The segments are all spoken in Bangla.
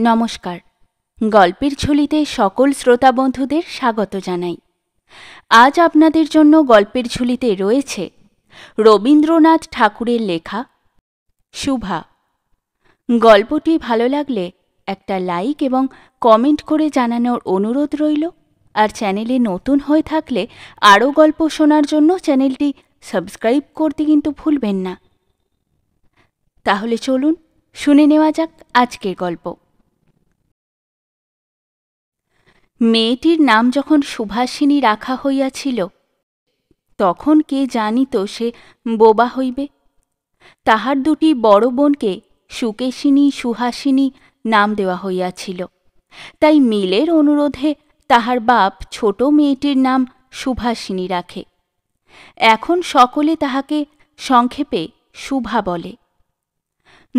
নমস্কার। গল্পের ঝুলিতে সকল শ্রোতা বন্ধুদের স্বাগত জানাই। আজ আপনাদের জন্য গল্পের ঝুলিতে রয়েছে রবীন্দ্রনাথ ঠাকুরের লেখা শুভা। গল্পটি ভালো লাগলে একটা লাইক এবং কমেন্ট করে জানানোর অনুরোধ রইল। আর চ্যানেলে নতুন হয়ে থাকলে আরও গল্প শোনার জন্য চ্যানেলটি সাবস্ক্রাইব করতে কিন্তু ভুলবেন না। তাহলে চলুন, শুনে নেওয়া যাক আজকের গল্প। মেয়েটির নাম যখন সুভাষিনী রাখা হইয়াছিল, তখন কে জানিত সে বোবা হইবে? তাহার দুটি বড় বোনকে সুকেশিনী, সুহাসিনী নাম দেওয়া হইয়াছিল। তাই মিলের অনুরোধে তাহার বাপ ছোট মেয়েটির নাম সুভাষিনী রাখে। এখন সকলে তাহাকে সংক্ষেপে শুভা বলে।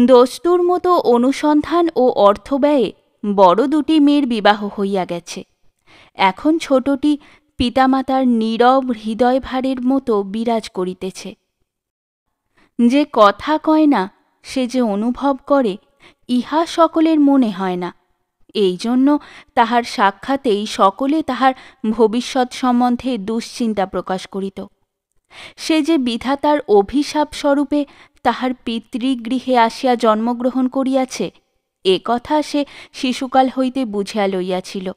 দস্তুর মতো অনুসন্ধান ও অর্থব্যয়ে বড় দুটি মেয়ের বিবাহ হইয়া গেছে। এখন ছোটটি পিতামাতার নীরব হৃদয়ভারের মতো বিরাজ করিতেছে। যে কথা কয় না, সে যে অনুভব করে, ইহা সকলের মনে হয় না। এই জন্য তাহার সাক্ষাতেই সকলে তাহার ভবিষ্যৎ সম্বন্ধে দুশ্চিন্তা প্রকাশ করিত। সে যে বিধাতার অভিশাপ স্বরূপে তাহার পিতৃগৃহে আসিয়া জন্মগ্রহণ করিয়াছে এ কথা সে শিশুকাল হইতে বুঝিয়া লইয়াছিল।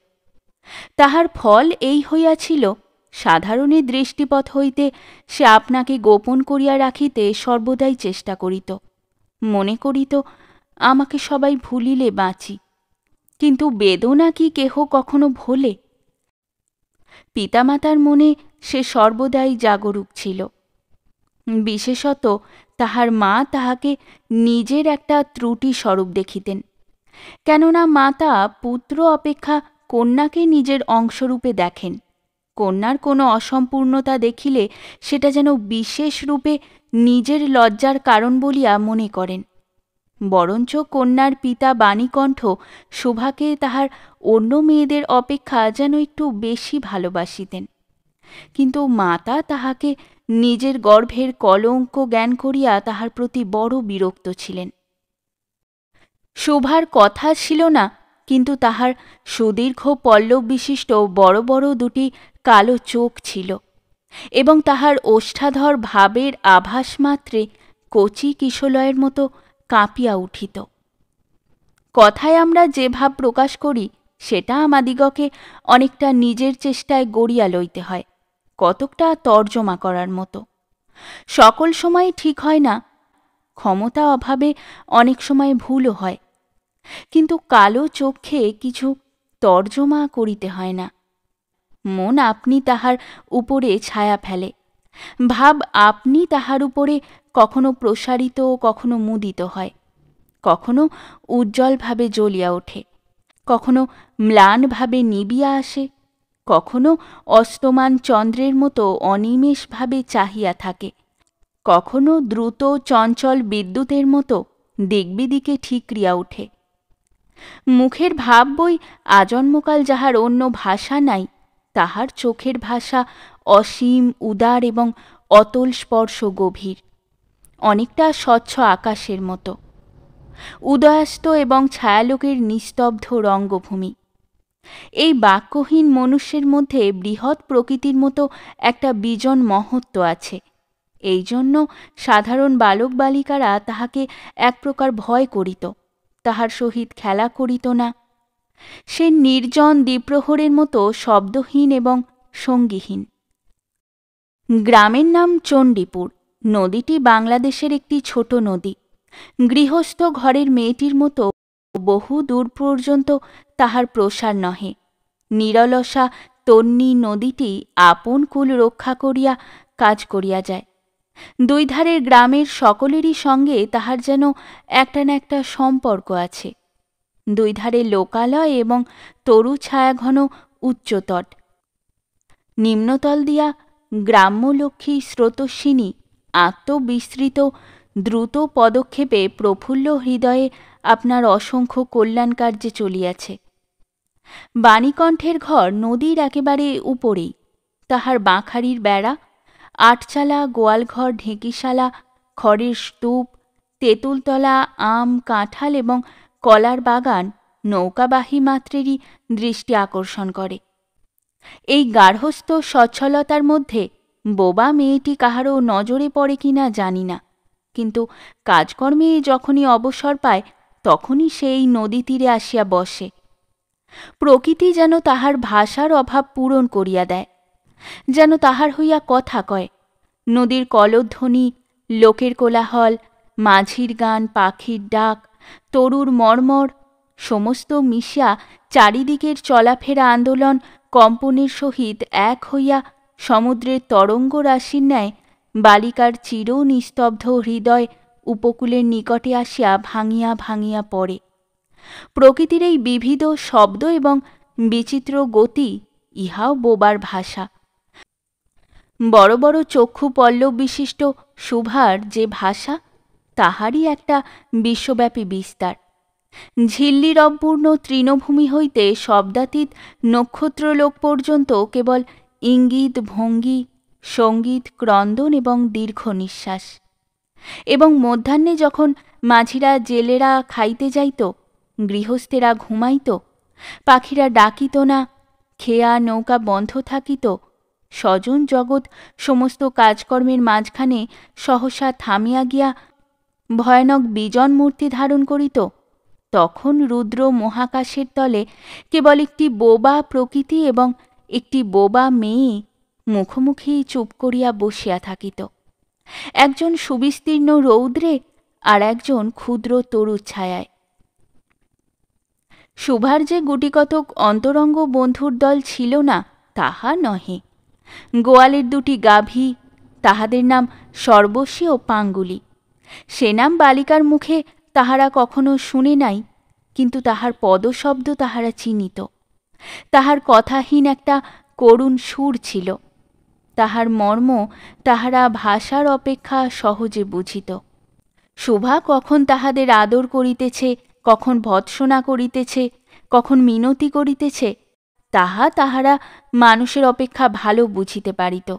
তাহার ফল এই হইয়াছিল সাধারণের দৃষ্টিপথ হইতে সে আপনাকে গোপন করিয়া রাখিতে সর্বদাই চেষ্টা করিত। মনে করিত, আমাকে সবাই ভুলিলে বাঁচি, কিন্তু বেদনা কি কেহ কখনো ভোলে? পিতামাতার মনে সে সর্বদাই জাগরুক ছিল। বিশেষত তাহার মা তাহাকে নিজের একটা ত্রুটি স্বরূপ দেখিতেন। কেননা মাতা পুত্র অপেক্ষা কন্যাকে নিজের অংশরূপে দেখেন। কন্যার কোনো অসম্পূর্ণতা দেখিলে সেটা যেন বিশেষ রূপে নিজের লজ্জার কারণ বলিয়া মনে করেন। বরঞ্চ কন্যার পিতা বাণীকণ্ঠ শোভাকে তাহার অন্য মেয়েদের অপেক্ষা যেন একটু বেশি ভালোবাসিতেন। কিন্তু মাতা তাহাকে নিজের গর্ভের কলঙ্ক জ্ঞান করিয়া তাহার প্রতি বড় বিরক্ত ছিলেন। শোভার কথা ছিল না, কিন্তু তাহার সুদীর্ঘ পল্লব বিশিষ্ট বড় বড় দুটি কালো চোখ ছিল এবং তাহার ওষ্ঠাধর ভাবের আভাস মাত্রে কচি কিশলয়ের মতো কাঁপিয়া উঠিত। কথায় আমরা যে ভাব প্রকাশ করি, সেটা আমাদিগকে অনেকটা নিজের চেষ্টায় গড়িয়া লইতে হয়, কতকটা তর্জমা করার মতো। সকল সময় ঠিক হয় না ক্ষমতা অভাবে অনেক সময় ভুলও হয়। কিন্তু কালো চোখে কিছু তর্জমা করিতে হয় না। মন আপনি তাহার উপরে ছায়া ফেলে। ভাব আপনি তাহার উপরে কখনো প্রসারিত কখনো মুদিত হয়। কখনো উজ্জ্বলভাবে জ্বলিয়া ওঠে। কখনো ম্লানভাবে নিবিয়া আসে। কখনো অস্তমান চন্দ্রের মতো অনিমেষভাবে চাহিয়া থাকে। কখনো দ্রুত চঞ্চল বিদ্যুতের মতো দিকবিদিকে ঠিকরিয়া ওঠে মুখের ভাব বই আজন্মকাল যাহার অন্য ভাষা নাই, তাহার চোখের ভাষা অসীম, উদার এবং অতল স্পর্শ গভীর, অনেকটা স্বচ্ছ আকাশের মতো। উদয়াস্ত এবং ছায়ালোকের নিস্তব্ধ রঙ্গভূমি। এই বাক্যহীন মনুষ্যের মধ্যে বৃহৎ প্রকৃতির মতো একটা বিজন মহত্ব আছে। এই জন্য সাধারণ বালক বালিকারা তাহাকে এক প্রকার ভয় করিত, তাহার সহিত খেলা করিত না। সে নির্জন দ্বীপ্রহরের মতো শব্দহীন এবং সঙ্গীহীন। গ্রামের নাম চণ্ডীপুর, নদীটি বাংলাদেশের একটি ছোট নদী। গৃহস্থ ঘরের মেয়েটির মতো বহু দূর পর্যন্ত তাহার প্রসার নহে। নিরলসা তন্নি নদীটি আপন কুল রক্ষা করিয়া কাজ করিয়া যায়। দুই ধারের গ্রামের সকলেরই সঙ্গে তাহার যেন একটা না একটা সম্পর্ক আছে। দুই ধারে লোকালয় এবং তরু ছায়াঘন উচ্চতট। নিম্নতল দিয়া গ্রাম্যলক্ষ্মী স্রোতস্বিনী আত্মবিস্তৃত দ্রুত পদক্ষেপে প্রফুল্ল হৃদয়ে আপনার অসংখ্য কল্যাণ কার্যে চলিয়াছে। বাণীকণ্ঠের ঘর নদীর একেবারে উপরেই, তাহার বাঁখারির বেড়া আটচালা, গোয়ালঘর, ঢেঁকিশালা, খড়ের স্তূপ, তেঁতুলতলা, আম, কাঁঠাল এবং কলার বাগান নৌকাবাহী মাত্রেরই দৃষ্টি আকর্ষণ করে। এই গার্হস্থ সচ্ছলতার মধ্যে বোবা মেয়েটি কাহারও নজরে পড়ে কিনা জানি না। কিন্তু কাজকর্মে যখনই অবসর পায়, তখনই সেই নদী তীরে আসিয়া বসে। প্রকৃতি যেন তাহার ভাষার অভাব পূরণ করিয়া দেয়। যেন তাহার হইয়া কথা কয়। নদীর কলধ্বনি, লোকের কোলাহল, মাঝির গান, পাখির ডাক, তরুর মর্মর, সমস্ত মিশিয়া চারিদিকের চলাফেরা আন্দোলন কম্পনের সহিত এক হইয়া সমুদ্রের তরঙ্গ রাশির ন্যায় বালিকার চির নিস্তব্ধ হৃদয় উপকূলের নিকটে আসিয়া ভাঙিয়া ভাঙিয়া পড়ে। প্রকৃতির এই বিবিধ শব্দ এবং বিচিত্র গতি ইহাও বোবার ভাষা। বড় বড় চক্ষু পল্লব বিশিষ্ট সুভার যে ভাষা, তাহারই একটা বিশ্বব্যাপী বিস্তার। ঝিল্লির অপূর্ণ তৃণভূমি হইতে শব্দাতীত নক্ষত্রলোক পর্যন্ত কেবল ইঙ্গিত, ভঙ্গি, সংগীত, ক্রন্দন এবং দীর্ঘ নিঃশ্বাস। এবং মধ্যাহ্নে যখন মাঝিরা জেলেরা খাইতে যাইত, গৃহস্থেরা ঘুমাইত, পাখিরা ডাকিত না, খেয়া নৌকা বন্ধ থাকিত স্বজন জগৎ সমস্ত কাজকর্মের মাঝখানে সহসা থামিয়া গিয়া ভয়ানক বিজন মূর্তি ধারণ করিত। তখন রুদ্র মহাকাশের তলে কেবল একটি বোবা প্রকৃতি এবং একটি বোবা মেয়ে মুখোমুখি চুপ করিয়া বসিয়া থাকিত। একজন সুবিস্তীর্ণ রৌদ্রে আর একজন ক্ষুদ্র তরুর ছায়ায়। শুভার যে গুটিকতক অন্তরঙ্গ বন্ধুর দল ছিল না, তাহা নহে। গোয়ালের দুটি গাভী, তাহাদের নাম সর্বস্বী ও পাঙ্গুলি। সে নাম বালিকার মুখে তাহারা কখনো শুনে নাই, কিন্তু তাহার পদশব্দ তাহারা চিনিত। তাহার কথাহীন একটা করুণ সুর ছিল। তাহার মর্ম তাহারা ভাষার অপেক্ষা সহজে বুঝিত। শোভা কখন তাহাদের আদর করিতেছে, কখন ভৎসনা করিতেছে, কখন মিনতি করিতেছে তাহা তাহারা মানুষের অপেক্ষা ভালো বুঝিতে পারিত।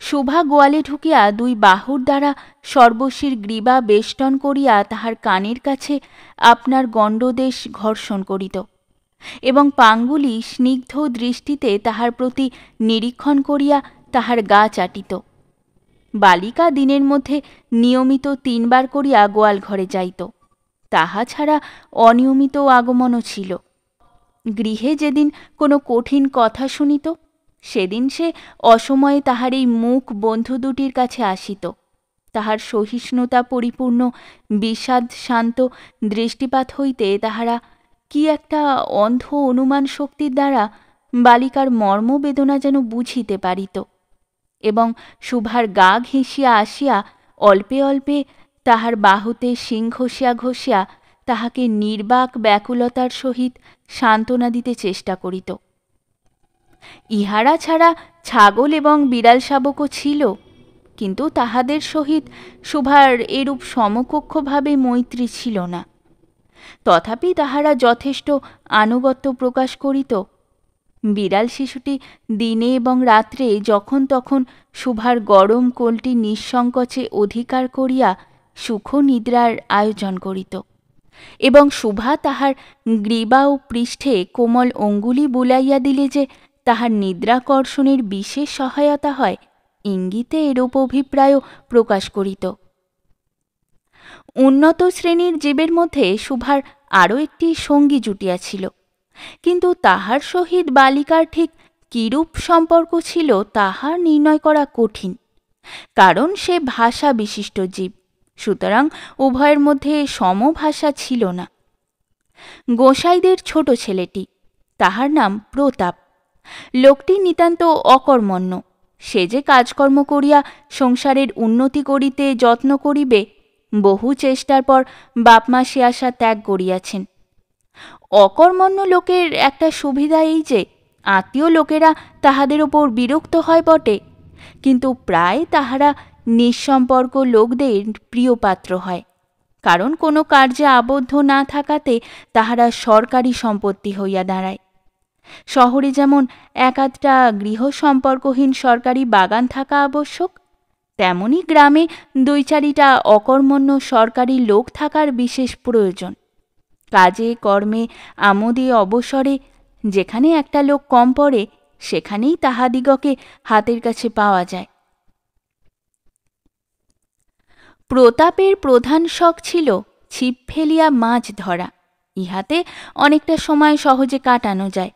শোভা গোয়ালে ঢুকিয়া দুই বাহুর দ্বারা সর্বশীর গ্রীবা বেষ্টন করিয়া তাহার কানের কাছে আপনার গণ্ডদেশ ঘর্ষণ করিত এবং পাঙ্গুলি স্নিগ্ধ দৃষ্টিতে তাহার প্রতি নিরীক্ষণ করিয়া তাহার গা চাটিত। বালিকা দিনের মধ্যে নিয়মিত তিনবার করিয়া গোয়াল ঘরে যাইত। তাহা ছাড়া অনিয়মিত আগমনও ছিল। গৃহে যেদিন কোনো কঠিন কথা শুনিত, সেদিন সে অসময়ে তাহার এই মুখ বন্ধু দুটির কাছে আসিত। তাহার সহিষ্ণুতা পরিপূর্ণ, বিষাদ শান্ত দৃষ্টিপাত হইতে তাহারা কি একটা অন্ধ অনুমান শক্তির দ্বারা বালিকার মর্মবেদনা যেন বুঝিতে পারিত। এবং শুভার গা ঘেঁষিয়া আসিয়া অল্পে অল্পে তাহার বাহুতে শিং ঘষিয়া ঘষিয়া তাহাকে নির্বাক ব্যাকুলতার সহিত সান্ত্বনা দিতে চেষ্টা করিত। ইহারা ছাড়া ছাগল এবং বিড়াল শাবকও ছিল, কিন্তু তাহাদের সহিত শুভার এরূপ সমকক্ষভাবে মৈত্রী ছিল না। তথাপি তাহারা যথেষ্ট আনুগত্য প্রকাশ করিত। বিড়াল শিশুটি দিনে এবং রাত্রে যখন তখন শুভার গরম কোলটি নিঃসংকোচে অধিকার করিয়া সুখ নিদ্রার আয়োজন করিত। এবং শুভা তাহার গ্রীবা ও পৃষ্ঠে কোমল অঙ্গুলি বুলাইয়া দিলে যে তাহার নিদ্রাকর্ষণের বিশেষ সহায়তা হয়, ইঙ্গিতে এরূপ অভিপ্রায়ও প্রকাশ করিত। উন্নত শ্রেণির জীবের মধ্যে শুভার আরও একটি সঙ্গী জুটিয়াছিল কিন্তু তাহার সহিত বালিকার ঠিক কিরূপ সম্পর্ক ছিল তাহার নির্ণয় করা কঠিন, কারণ সে ভাষা বিশিষ্ট জীব। সুতরাং উভয়ের মধ্যে সমভাষা ছিল না। গোসাইদের ছোট ছেলেটি, তাহার নাম প্রতাপ। লোকটি নিতান্ত অকর্মণ্য। সে যে কাজকর্ম করিয়া সংসারের উন্নতি করিতে যত্ন করিবে, বহু চেষ্টার পর বাপমা সে আশা ত্যাগ করিয়াছেন। অকর্মণ্য লোকের একটা সুবিধা এই যে, আত্মীয় লোকেরা তাহাদের ওপর বিরক্ত হয় বটে, কিন্তু প্রায় তাহারা নিঃসম্পর্ক লোকদের প্রিয় পাত্র হয়। কারণ কোনো কার্যে আবদ্ধ না থাকাতে তাহারা সরকারি সম্পত্তি হইয়া দাঁড়ায়। শহরে যেমন এক আধটা গৃহ সম্পর্কহীন সরকারি বাগান থাকা আবশ্যক, তেমনি গ্রামে দুই চারিটা অকর্মণ্য সরকারি লোক থাকার বিশেষ প্রয়োজন। কাজে, কর্মে, আমোদে, অবসরে যেখানে একটা লোক কম পড়ে, সেখানেই তাহাদিগকে হাতের কাছে পাওয়া যায়। প্রতাপের প্রধান শখ ছিল ছিপ ফেলিয়া মাছ ধরা। ইহাতে অনেকটা সময় সহজে কাটানো যায়।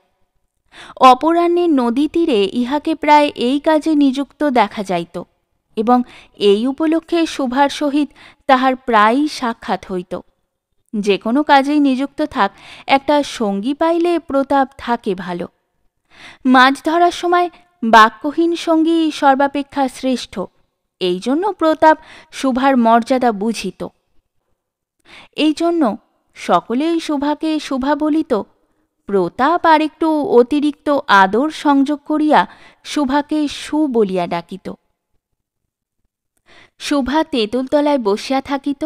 অপরাহ্নের নদী তীরে ইহাকে প্রায় এই কাজে নিযুক্ত দেখা যাইত এবং এই উপলক্ষে শুভার সহিত তাহার প্রায়ই সাক্ষাৎ হইত। যে কোনো কাজেই নিযুক্ত থাক, একটা সঙ্গী পাইলে প্রতাপ থাকে ভালো। মাছ ধরার সময় বাক্যহীন সঙ্গী সর্বাপেক্ষা শ্রেষ্ঠ। এই জন্য প্রতাপ শুভার মর্যাদা বুঝিত। এই জন্য সকলেই শুভাকে শুভা বলিত, প্রতাপ আর একটু অতিরিক্ত আদর সংযোগ করিয়া শুভাকে সু বলিয়া ডাকিত। শুভা তেঁতুলতলায় বসিয়া থাকিত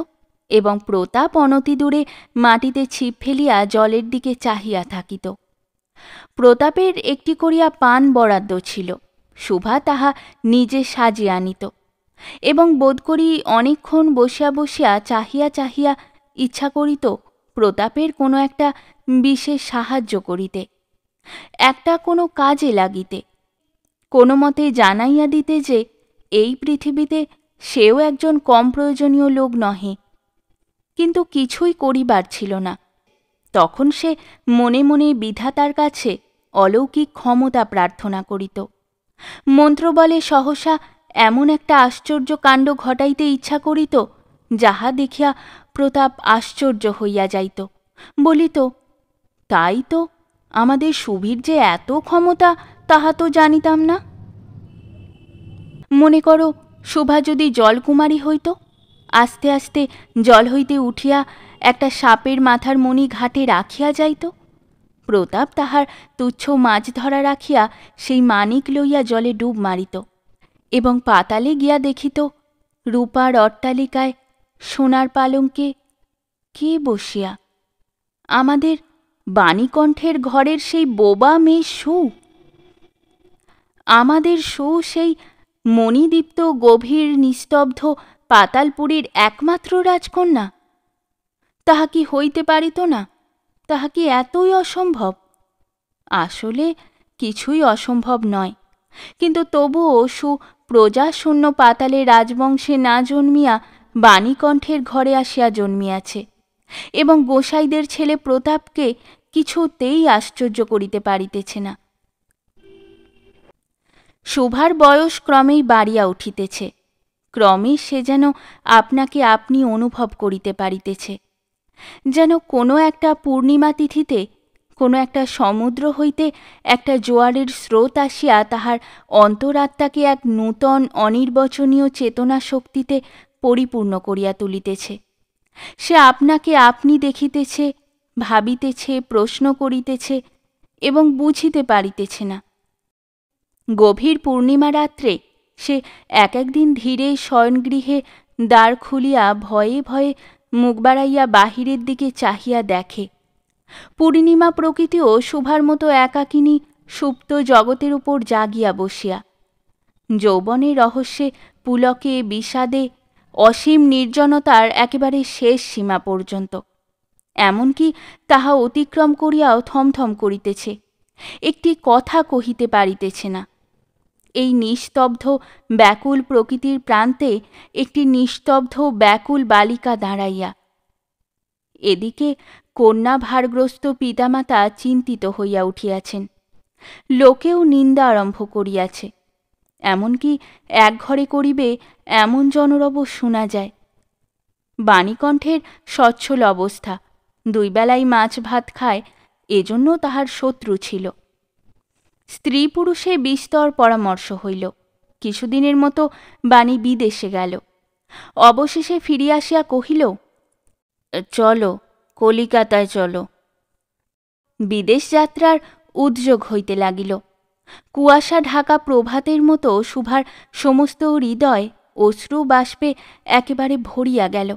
এবং প্রতাপ অনতি দূরে মাটিতে ছিপ ফেলিয়া জলের দিকে চাহিয়া থাকিত। প্রতাপের একটি করিয়া পান বরাদ্দ ছিল, শুভা তাহা নিজে সাজিয়া আনিত। এবং বোধ করি অনেকক্ষণ বসিয়া বসিয়া চাহিয়া চাহিয়া ইচ্ছা করিত প্রতাপের কোনো একটা বিশেষ সাহায্য করিতে। একটা কোনো কাজে লাগিতে। কোনো মতে জানাইয়া দিতে যে, এই পৃথিবীতে সেও একজন কম প্রয়োজনীয় লোক নহে। কিন্তু কিছুই করিবার ছিল না। তখন সে মনে মনে বিধাতার কাছে অলৌকিক ক্ষমতা প্রার্থনা করিত। মন্ত্রবলে সহসা এমন একটা আশ্চর্য কাণ্ড ঘটাইতে ইচ্ছা করিত, যাহা দেখিয়া প্রতাপ আশ্চর্য হইয়া যাইত। বলিত, তাই তো, আমাদের সুবীর যে এত ক্ষমতা, তাহা তো জানিতাম না। মনে করো, শোভা যদি জলকুমারী হইত, আস্তে আস্তে জল হইতে উঠিয়া একটা সাপের মাথার মণি ঘাটে রাখিয়া যাইত। প্রতাপ তাহার তুচ্ছ মাছ ধরা রাখিয়া সেই মানিক লইয়া জলে ডুব মারিত। এবং পাতালে গিয়া দেখিত রূপার অট্টালিকায় সোনার পালঙ্কে কে বসিয়া? আমাদের বাণীকণ্ঠের ঘরের সেই বোবা মেয়ে সু আমাদের সু সেই মণিদীপ্ত গভীর নিস্তব্ধ পাতালপুরীর একমাত্র রাজকন্যা। তাহা কি হইতে পারিত না? তাহা কি এতই অসম্ভব? আসলে কিছুই অসম্ভব নয়। কিন্তু তবুও সু প্রজাশূন্য পাতালে রাজবংশে না জন্মিয়া বাণীকণ্ঠের ঘরে আসিয়া জন্মিয়াছে এবং গোসাইদের ছেলে প্রতাপকে কিছুতেই আশ্চর্য করিতে পারিতেছে না। শোভার বয়স ক্রমেই বাড়িয়া উঠিতেছে। ক্রমে সে যেন আপনাকে আপনি অনুভব করিতে পারিতেছে। যেন কোনো একটা পূর্ণিমা তিথিতে কোনো একটা সমুদ্র হইতে একটা জোয়ারের স্রোত আসিয়া তাহার অন্তরাত্মাকে এক নূতন অনির্বচনীয় চেতনা শক্তিতে পরিপূর্ণ করিয়া তুলিতেছে। সে আপনাকে আপনি দেখিতেছে, ভাবিতেছে, প্রশ্ন করিতেছে এবং বুঝিতে পারিতেছে না। গভীর পূর্ণিমা রাত্রে সে এক একদিন ধীরে শয়নগৃহে দ্বার খুলিয়া ভয়ে ভয়ে মুখ বাড়াইয়া বাহিরের দিকে চাহিয়া দেখে। পূর্ণিমা প্রকৃতিও শুভার মতো একাকিনী, সুপ্ত জগতের উপর জাগিয়া বসিয়া। যৌবনের রহস্যে, পুলকে, বিষাদে, অসীম নির্জনতার একেবারে শেষ সীমা পর্যন্ত। এমনকি তাহা অতিক্রম করিয়াও থমথম করিতেছে। একটি কথা কহিতে পারিতেছে না। এই নিস্তব্ধ, ব্যাকুল প্রকৃতির প্রান্তে একটি নিস্তব্ধ, ব্যাকুল বালিকা দাঁড়াইয়া। এদিকে কন্যা ভারগ্রস্ত পিতামাতা চিন্তিত হইয়া উঠিয়াছেন। লোকেও নিন্দা আরম্ভ করিয়াছে। এমনকি এক ঘরে করিবে এমন জনরব শোনা যায়। বাণীকণ্ঠের সচ্ছল অবস্থা, দুই বেলায় মাছ ভাত খায়, এজন্য তাহার শত্রু ছিল। স্ত্রী পুরুষে বিস্তর পরামর্শ হইল। কিছুদিনের মতো বাণী বিদেশে গেল। অবশেষে ফিরিয়া আসিয়া কহিল, চলো কলিকাতায় চলো। বিদেশ যাত্রার উদ্যোগ হইতে লাগিল। কুয়াশা ঢাকা প্রভাতের মতো শুভার সমস্ত হৃদয় অশ্রু বাষ্পে একেবারে ভরিয়া গেল।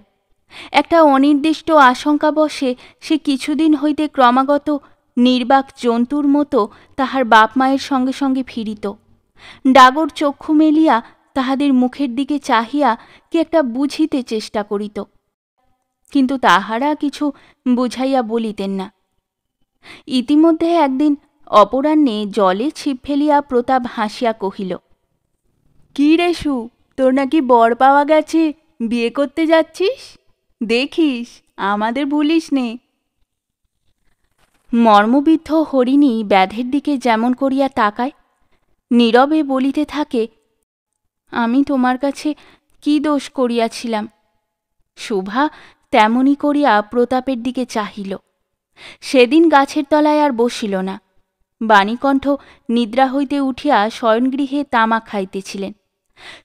একটা অনির্দিষ্ট আশঙ্কা বসে সে কিছুদিন হইতে ক্রমাগত নির্বাক জন্তুর মতো তাহার বাপ মায়ের সঙ্গে সঙ্গে ফিরিত। ডাগর চক্ষু মেলিয়া তাহাদের মুখের দিকে চাহিয়া কি একটা বুঝিতে চেষ্টা করিত। কিন্তু তাহারা কিছু বুঝাইয়া বলিতেন না। ইতিমধ্যে একদিন অপরাহ্নে জলে ছিপ ফেলিয়া প্রতাপ হাসিয়া কহিল, কি রেশু তোর নাকি বর পাওয়া গেছে, বিয়ে করতে যাচ্ছিস? দেখিস, আমাদের ভুলিস নে। মর্মবিদ্ধ হরিণী ব্যাধের দিকে যেমন করিয়া তাকায়, নীরবে বলিতে থাকে, আমি তোমার কাছে কি দোষ করিয়াছিলাম? শুভা তেমনি করিয়া প্রতাপের দিকে চাহিল। সেদিন গাছের তলায় আর বসিল না। বাণীকণ্ঠ নিদ্রা হইতে উঠিয়া শয়নগৃহে তামা খাইতেছিলেন।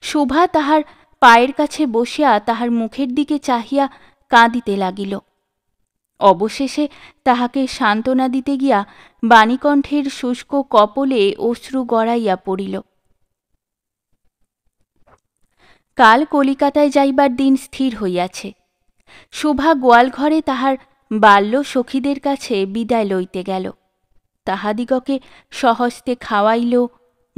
শোভা তাহার পায়ের কাছে বসিয়া তাহার মুখের দিকে চাহিয়া কাঁদিতে লাগিল। অবশেষে তাহাকে সান্ত্বনা দিতে গিয়া বাণীকণ্ঠের শুষ্ক কপলে অশ্রু গড়াইয়া পড়িল। কাল কলিকাতায় যাইবার দিন স্থির হইয়াছে। শোভা গোয়ালঘরে তাহার বাল্য সখীদের কাছে বিদায় লইতে গেল। তাহাদিগকে সহস্তে খাওয়াইল,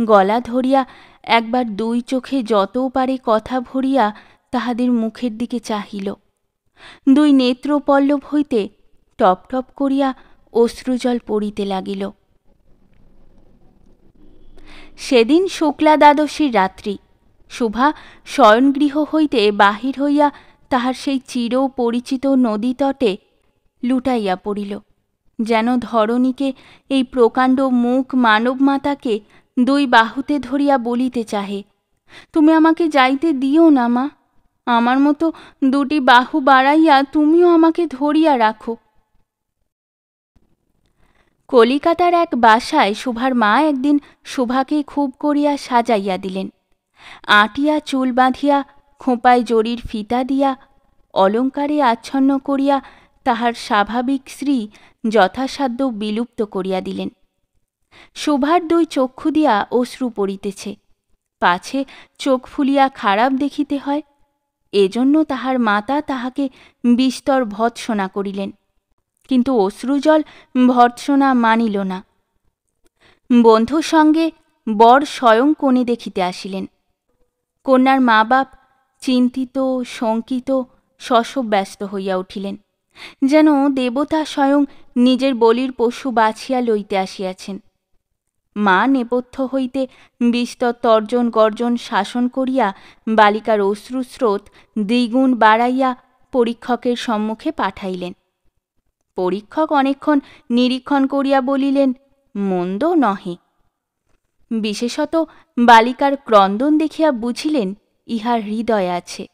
গলা ধরিয়া একবার দুই চোখে যত পারে কথা ভরিয়া তাহাদের মুখের দিকে চাহিল। দুই নেত্র পল্লব হইতে টপ টপ করিয়া অশ্রুজল পড়িতে লাগিল। সেদিন শুক্লা দ্বাদশীর রাত্রি। শুভা শয়নগৃহ হইতে বাহির হইয়া তাহার সেই চির পরিচিত নদী তটে লুটাইয়া পড়িল, যেন ধরণীকে এই প্রকাণ্ড মুখ মানব মাতাকে দুই বাহুতে ধরিয়া বলিতে চাহে। তুমি আমাকে যাইতে দিও না, মা। আমার মতো দুটি বাহু বাড়াইয়া তুমিও আমাকে ধরিয়া রাখো। কলিকাতার এক বাসায় শুভার মা একদিন শুভাকে খুব করিয়া সাজাইয়া দিলেন। আটিয়া চুল বাঁধিয়া খোঁপায় জরির ফিতা দিয়া, অলঙ্কারে আচ্ছন্ন করিয়া তাহার স্বাভাবিক শ্রী যথাসাধ্য বিলুপ্ত করিয়া দিলেন। শোভার দুই চক্ষু দিয়া অশ্রু পড়িতেছে। পাছে চোখ ফুলিয়া খারাপ দেখিতে হয়। এজন্য তাহার মাতা তাহাকে বিস্তর ভৎসনা করিলেন। কিন্তু অশ্রুজল ভর্ৎসনা মানিল না। বন্ধুর সঙ্গে বর স্বয়ং কোণে দেখিতে আসিলেন। কন্যার মা বাপ চিন্তিত, শঙ্কিত শশব ব্যস্ত হইয়া উঠিলেন, যেন দেবতা স্বয়ং নিজের বলির পশু বাছিয়া লইতে আসিয়াছেন। মা নেপথ্য হইতে বিস্তর তর্জন গর্জন শাসন করিয়া বালিকার অশ্রুস্রোত দ্বিগুণ বাড়াইয়া পরীক্ষকের সম্মুখে পাঠাইলেন। পরীক্ষক অনেকক্ষণ নিরীক্ষণ করিয়া বলিলেন, মন্দ নহে। বিশেষত বালিকার ক্রন্দন দেখিয়া বুঝিলেন ইহার হৃদয় আছে।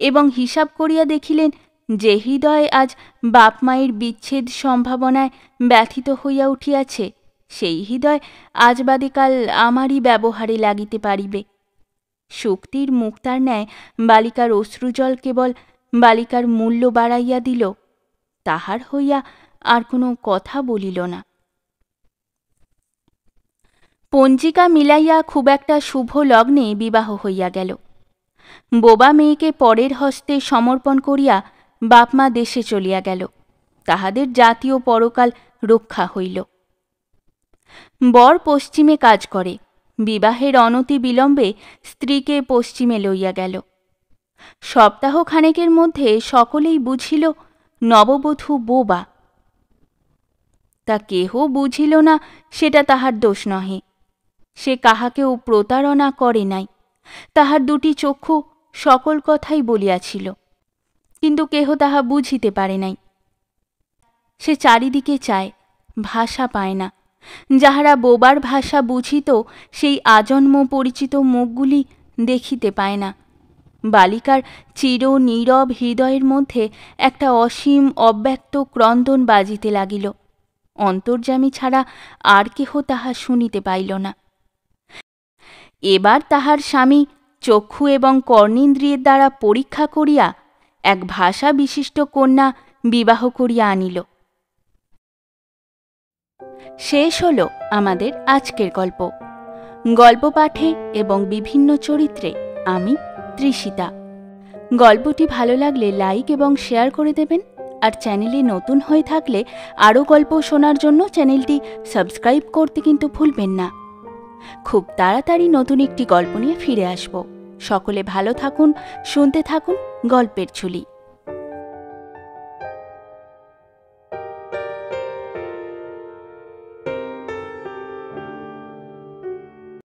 এবং হিসাব করিয়া দেখিলেন, যে হৃদয় আজ বাপ মায়ের বিচ্ছেদ সম্ভাবনায় ব্যথিত হইয়া উঠিয়াছে, সেই হৃদয় আজ বাদিকাল আমারই ব্যবহারে লাগিতে পারিবে। শক্তির মুক্তার ন্যায় বালিকার অশ্রুজল কেবল বালিকার মূল্য বাড়াইয়া দিল, তাহার হইয়া আর কোনো কথা বলিল না। পঞ্জিকা মিলাইয়া খুব একটা শুভ লগ্নে বিবাহ হইয়া গেল। বোবা মেয়েকে পরের হস্তে সমর্পণ করিয়া বাপমা দেশে চলিয়া গেল। তাহাদের জাতীয় পরকাল রক্ষা হইল। বর পশ্চিমে কাজ করে। বিবাহের অনতি বিলম্বে স্ত্রীকে পশ্চিমে লইয়া গেল। সপ্তাহ খানেকের মধ্যে সকলেই বুঝিল, নববধূ বোবা। তা কেহ বুঝিল না, সেটা তাহার দোষ নহে। সে কাহাকেও প্রতারণা করে নাই। তাহার দুটি চক্ষু সকল কথাই বলিয়াছিল, কিন্তু কেহ তাহা বুঝিতে পারে নাই। সে চারিদিকে চায়, ভাষা পায় না। যাহারা বোবার ভাষা বুঝিত, সেই আজন্ম পরিচিত মুখগুলি দেখিতে পায় না। বালিকার চির নীরব হৃদয়ের মধ্যে একটা অসীম অব্যক্ত ক্রন্দন বাজিতে লাগিল। অন্তর্যামী ছাড়া আর কেহ তাহা শুনিতে পাইল না। এবার তাহার স্বামী চক্ষু এবং কর্ণেন্দ্রিয়ের দ্বারা পরীক্ষা করিয়া এক ভাষা বিশিষ্ট কন্যা বিবাহ করিয়া আনিল। শেষ হল আমাদের আজকের গল্প। গল্প পাঠে এবং বিভিন্ন চরিত্রে আমি তৃষিতা গল্পটি ভালো লাগলে লাইক এবং শেয়ার করে দেবেন। আর চ্যানেলে নতুন হয়ে থাকলে আরও গল্প শোনার জন্য চ্যানেলটি সাবস্ক্রাইব করতে কিন্তু ভুলবেন না। খুব তাড়াতাড়ি নতুন একটি গল্প নিয়ে ফিরে আসব। সকলে ভালো থাকুন, শুনতে থাকুন, গল্পের ঝুলি।